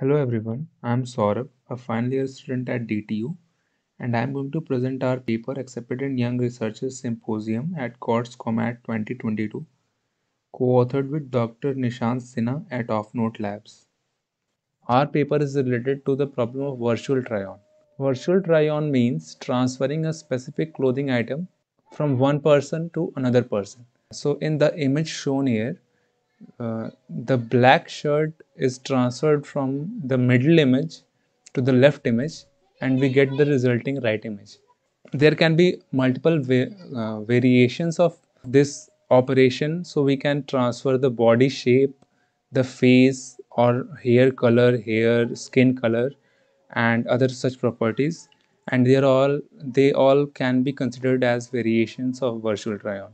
Hello everyone, I am Saurabh, a final year student at DTU, and I am going to present our paper accepted in Young Researchers Symposium at CODS COMAD 2022, co-authored with Dr. Nishant Sinha at OffNote Labs. Our paper is related to the problem of virtual try-on. Virtual try-on means transferring a specific clothing item from one person to another person. So in the image shown here, uh, the black shirt is transferred from the middle image to the left image and we get the resulting right image. There can be multiple va uh, variations of this operation so we can transfer the body shape, the face or hair color, hair, skin color and other such properties and they are all they all can be considered as variations of virtual try-on.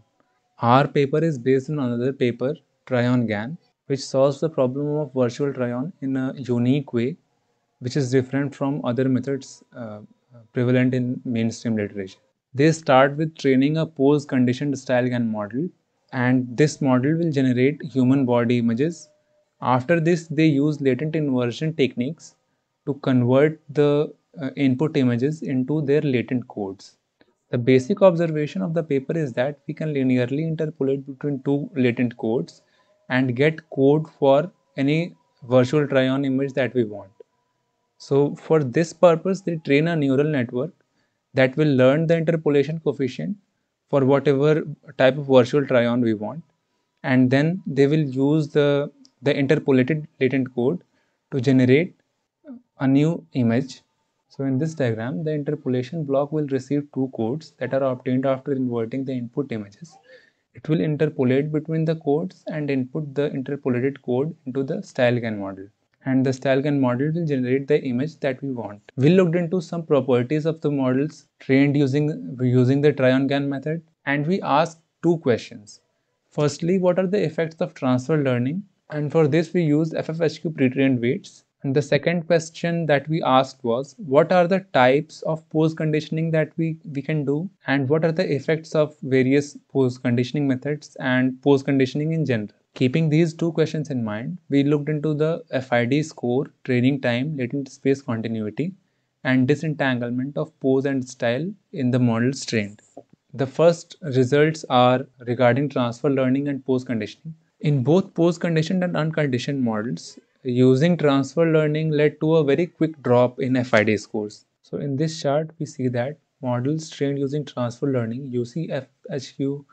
Our paper is based on another paper TryOnGAN, which solves the problem of virtual try-on in a unique way, which is different from other methods uh, prevalent in mainstream literature. They start with training a pose-conditioned StyleGAN model, and this model will generate human body images. After this, they use latent inversion techniques to convert the uh, input images into their latent codes. The basic observation of the paper is that we can linearly interpolate between two latent codes and get code for any virtual try-on image that we want. So for this purpose, they train a neural network that will learn the interpolation coefficient for whatever type of virtual try-on we want. And then they will use the, the interpolated latent code to generate a new image. So in this diagram, the interpolation block will receive two codes that are obtained after inverting the input images it will interpolate between the codes and input the interpolated code into the StyleGAN model. And the StyleGAN model will generate the image that we want. We looked into some properties of the models trained using, using the TryOnGAN method and we asked two questions. Firstly, what are the effects of transfer learning? And for this we used FFHQ pre-trained weights the second question that we asked was, what are the types of pose conditioning that we, we can do? And what are the effects of various pose conditioning methods and pose conditioning in general? Keeping these two questions in mind, we looked into the FID score, training time, latent space continuity, and disentanglement of pose and style in the models trained. The first results are regarding transfer learning and pose conditioning. In both pose conditioned and unconditioned models, using transfer learning led to a very quick drop in FID scores. So in this chart, we see that models trained using transfer learning, UCFHQ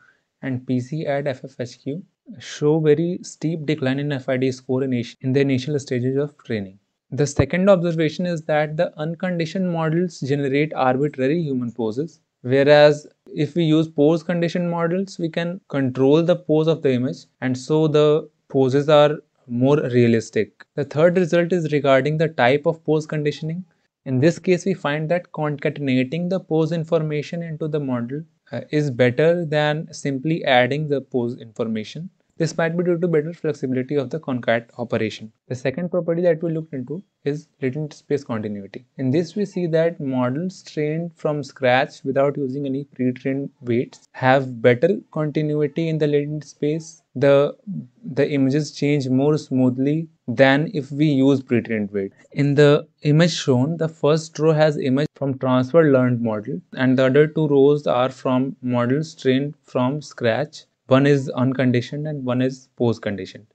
and PC add FFHQ show very steep decline in FID score in, in the initial stages of training. The second observation is that the unconditioned models generate arbitrary human poses, whereas if we use pose conditioned models, we can control the pose of the image and so the poses are more realistic. The third result is regarding the type of pose conditioning. In this case, we find that concatenating the pose information into the model uh, is better than simply adding the pose information. This might be due to better flexibility of the concat operation. The second property that we looked into is latent space continuity. In this we see that models trained from scratch without using any pre-trained weights have better continuity in the latent space. The, the images change more smoothly than if we use pre-trained weight. In the image shown, the first row has image from transfer learned model and the other two rows are from models trained from scratch one is unconditioned and one is pose conditioned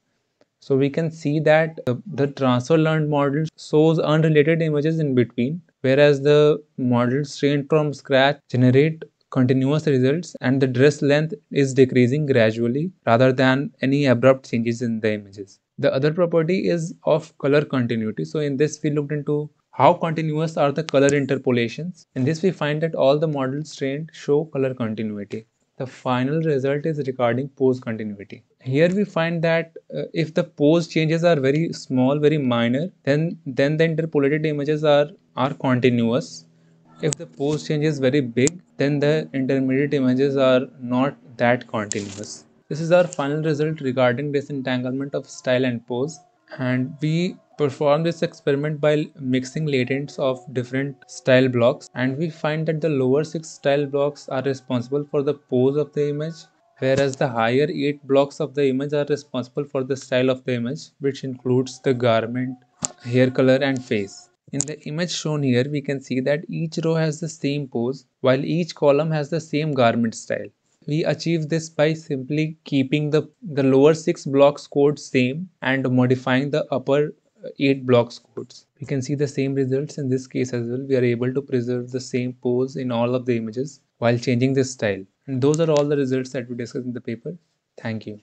so we can see that uh, the transfer learned model shows unrelated images in between whereas the models trained from scratch generate continuous results and the dress length is decreasing gradually rather than any abrupt changes in the images. The other property is of color continuity. So in this we looked into how continuous are the color interpolations. In this we find that all the models trained show color continuity the final result is regarding pose continuity. Here we find that uh, if the pose changes are very small, very minor, then, then the interpolated images are, are continuous. If the pose change is very big, then the intermediate images are not that continuous. This is our final result regarding disentanglement of style and pose and we perform this experiment by mixing latents of different style blocks and we find that the lower six style blocks are responsible for the pose of the image whereas the higher eight blocks of the image are responsible for the style of the image which includes the garment hair color and face. In the image shown here, we can see that each row has the same pose while each column has the same garment style. We achieve this by simply keeping the, the lower 6 blocks code same and modifying the upper Uh, 8 blocks codes. We can see the same results in this case as well. We are able to preserve the same pose in all of the images while changing the style. And those are all the results that we discussed in the paper. Thank you.